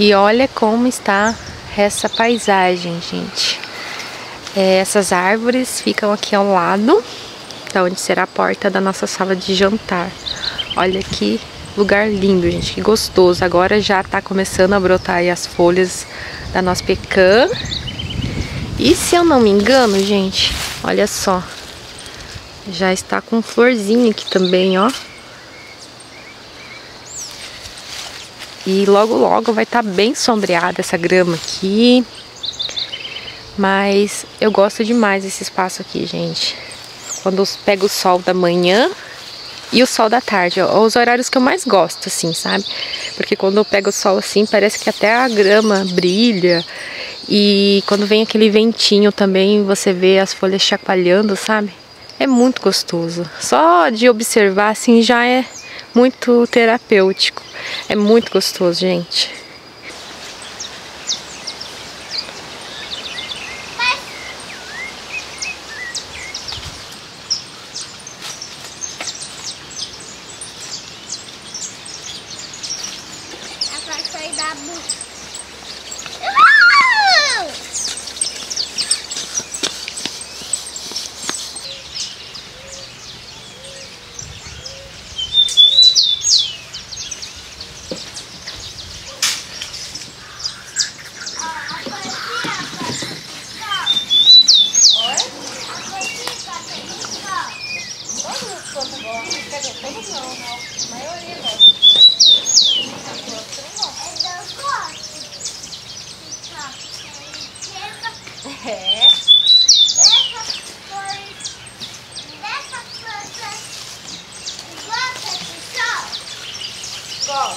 E olha como está essa paisagem, gente. É, essas árvores ficam aqui ao lado, da onde será a porta da nossa sala de jantar. Olha que lugar lindo, gente, que gostoso. Agora já tá começando a brotar as folhas da nossa pecan. E se eu não me engano, gente, olha só. Já está com florzinha aqui também, ó. E logo logo vai estar bem sombreada essa grama aqui. Mas eu gosto demais desse espaço aqui, gente. Quando pega o sol da manhã e o sol da tarde, ó, os horários que eu mais gosto, assim, sabe? Porque quando eu pego o sol assim, parece que até a grama brilha. E quando vem aquele ventinho também, você vê as folhas chacoalhando, sabe? É muito gostoso. Só de observar assim já é muito terapêutico. É muito gostoso, gente. Agora foi da bu. É. Ó,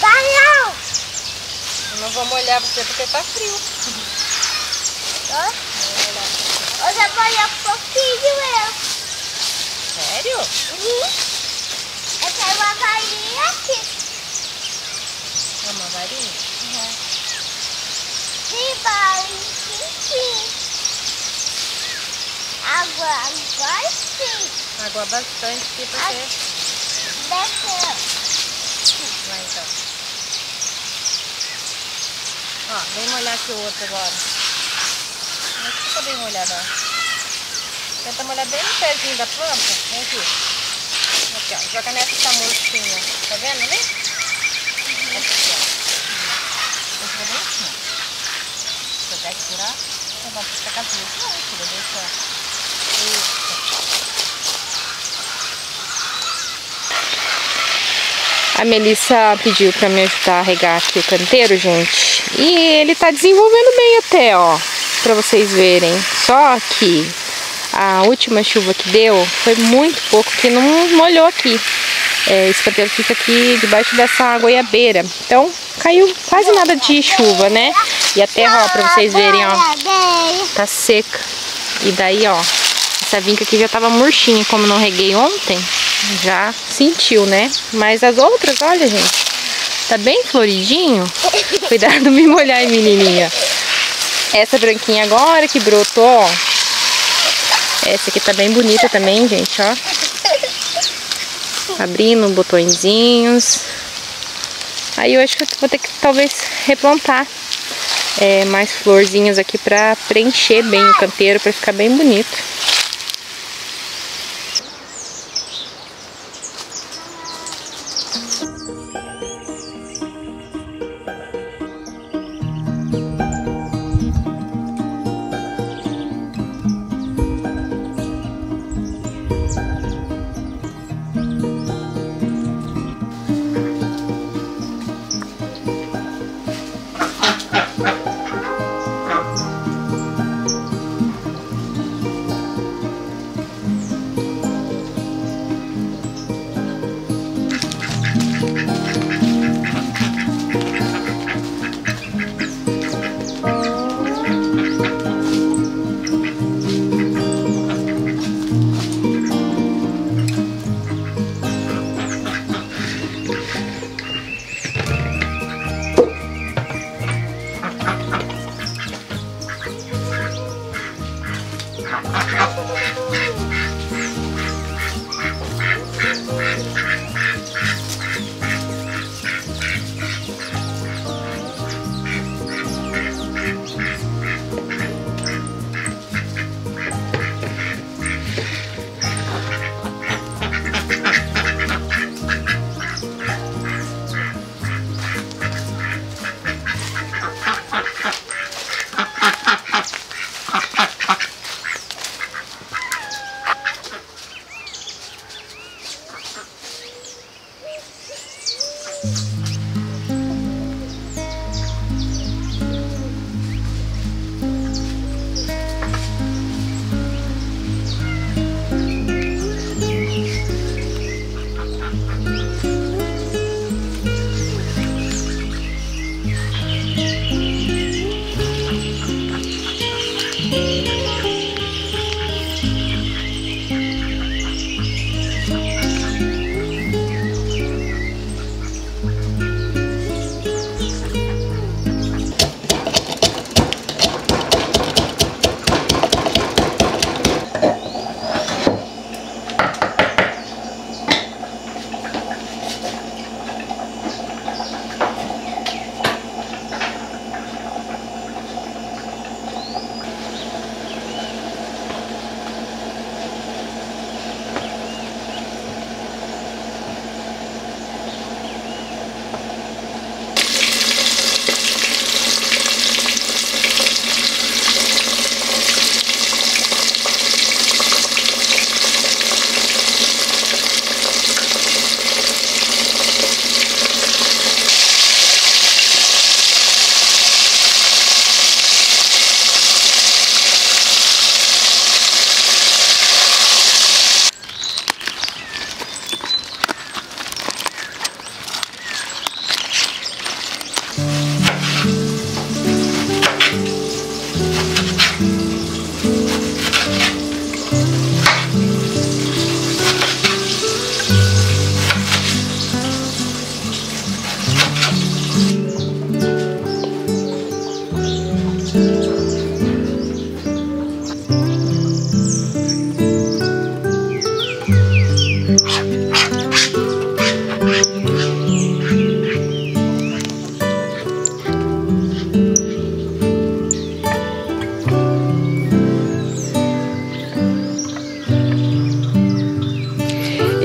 Balão. eu não vou molhar você porque tá frio. Ó. Eu já molhei um pouquinho eu. Sério? Uhum. Eu tenho uma varinha aqui. É uma varinha? Sim, varinha. Sim, sim. Água, agora sim. Água bastante aqui porque... Desceu. Vai então. Ó, vem molhar aqui o outro agora. Mas fica bem molhado, ó. Tenta molhar bem no pezinho da planta. Vem aqui. Aqui, ó. Joga nessa murchinha. Tá vendo ali? Essa aqui, ó. Fazer bem assim, ó. Eu quer tirar, eu vou ficar com as duas. Não, tira, deixa. Isso. A Melissa pediu pra me ajudar a regar aqui o canteiro, gente. E ele tá desenvolvendo bem até, ó. Pra vocês verem. Só que a última chuva que deu foi muito pouco, que não molhou aqui. É, esse canteiro fica aqui debaixo dessa goiabeira. Então, caiu quase nada de chuva, né? E a terra, ó, pra vocês verem, ó, tá seca. E daí, ó, essa vinca aqui já tava murchinha, como não reguei ontem, já sentiu, né? Mas as outras, olha, gente, tá bem floridinho. Cuidado me molhar, menininha. Essa branquinha agora que brotou, ó. Essa aqui tá bem bonita também, gente, ó. Abrindo botõezinhos. Aí eu acho que eu vou ter que talvez replantar é, mais florzinhas aqui pra preencher bem o canteiro, pra ficar bem bonito.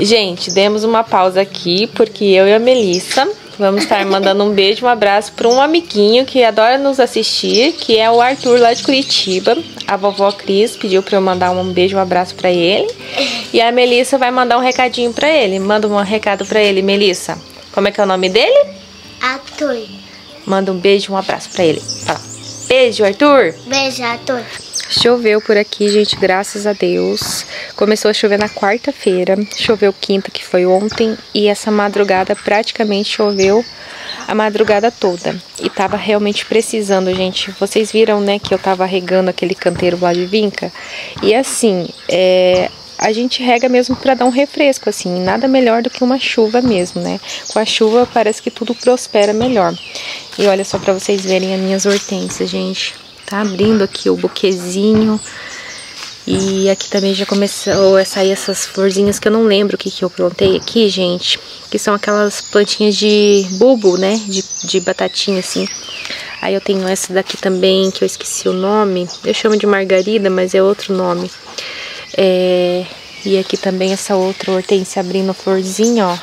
Gente, demos uma pausa aqui porque eu e a Melissa vamos estar mandando um beijo, um abraço para um amiguinho que adora nos assistir, que é o Arthur lá de Curitiba. A vovó Cris pediu para eu mandar um beijo, um abraço para ele. E a Melissa vai mandar um recadinho para ele. Manda um recado para ele, Melissa. Como é que é o nome dele? Arthur. Manda um beijo, um abraço para ele. Fala. Beijo, Arthur. Beijo, Arthur. Choveu por aqui, gente, graças a Deus. Começou a chover na quarta-feira, choveu quinta, que foi ontem, e essa madrugada praticamente choveu a madrugada toda. E tava realmente precisando, gente. Vocês viram, né, que eu tava regando aquele canteiro lá de vinca? E assim, é, a gente rega mesmo para dar um refresco, assim, nada melhor do que uma chuva mesmo, né? Com a chuva parece que tudo prospera melhor. E olha só para vocês verem as minhas hortênsias, gente. Tá abrindo aqui o buquezinho. E aqui também já começou a sair essas florzinhas que eu não lembro o que, que eu plantei aqui, gente. Que são aquelas plantinhas de bulbo, né? De, de batatinha, assim. Aí eu tenho essa daqui também, que eu esqueci o nome. Eu chamo de margarida, mas é outro nome. É... E aqui também essa outra hortência abrindo florzinha, ó.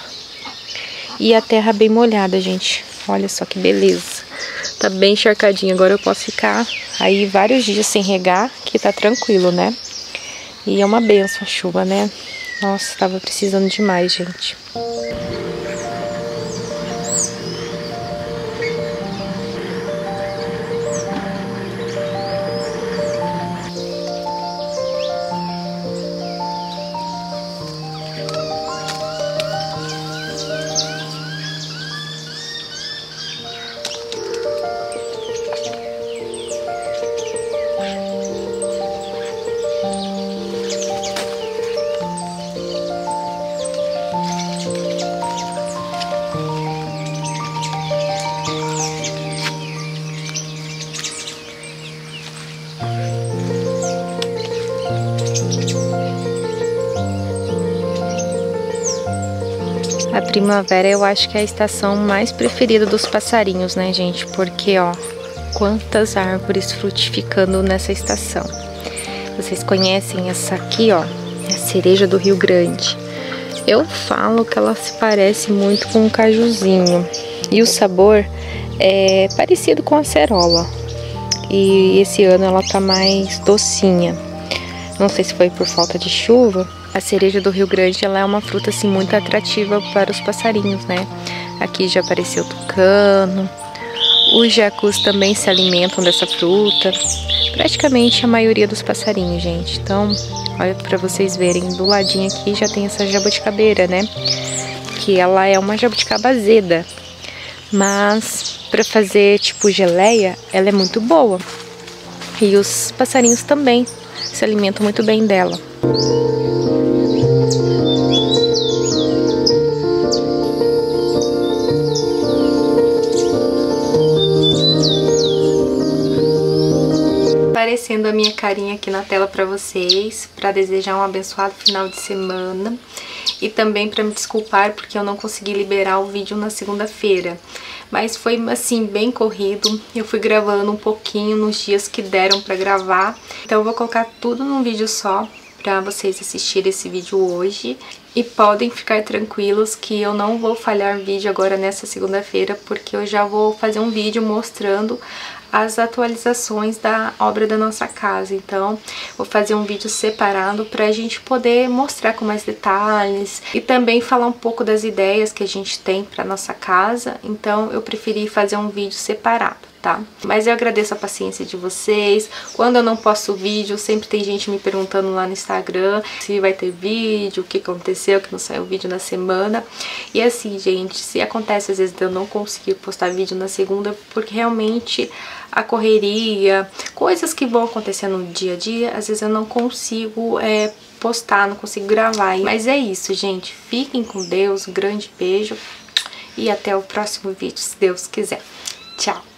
E a terra bem molhada, gente. Olha só que beleza. Tá bem encharcadinho. Agora eu posso ficar aí vários dias sem regar, que tá tranquilo, né? E é uma benção a chuva, né? Nossa, tava precisando demais, gente. A primavera eu acho que é a estação mais preferida dos passarinhos, né, gente? Porque, ó, quantas árvores frutificando nessa estação. Vocês conhecem essa aqui, ó, é a cereja do Rio Grande. Eu falo que ela se parece muito com um cajuzinho. E o sabor é parecido com a cerola. E esse ano ela tá mais docinha. Não sei se foi por falta de chuva, a cereja do Rio Grande ela é uma fruta assim muito atrativa para os passarinhos, né? Aqui já apareceu tucano. Os jacus também se alimentam dessa fruta. Praticamente a maioria dos passarinhos, gente. Então, olha para vocês verem, do ladinho aqui já tem essa jabuticabeira, né? Que ela é uma jabuticaba azeda. Mas para fazer tipo geleia, ela é muito boa. E os passarinhos também se alimentam muito bem dela. Aparecendo a minha carinha aqui na tela para vocês, para desejar um abençoado final de semana e também para me desculpar porque eu não consegui liberar o vídeo na segunda-feira. Mas foi assim bem corrido, eu fui gravando um pouquinho nos dias que deram para gravar. Então eu vou colocar tudo num vídeo só para vocês assistirem esse vídeo hoje. E podem ficar tranquilos que eu não vou falhar vídeo agora nessa segunda-feira, porque eu já vou fazer um vídeo mostrando as atualizações da obra da nossa casa. Então, vou fazer um vídeo separado para a gente poder mostrar com mais detalhes e também falar um pouco das ideias que a gente tem para nossa casa. Então, eu preferi fazer um vídeo separado tá? Mas eu agradeço a paciência de vocês. Quando eu não posto vídeo, sempre tem gente me perguntando lá no Instagram se vai ter vídeo, o que aconteceu, que não saiu vídeo na semana. E assim, gente, se acontece às vezes eu não conseguir postar vídeo na segunda, porque realmente a correria, coisas que vão acontecer no dia a dia, às vezes eu não consigo é, postar, não consigo gravar. Mas é isso, gente. Fiquem com Deus, grande beijo e até o próximo vídeo, se Deus quiser. Tchau!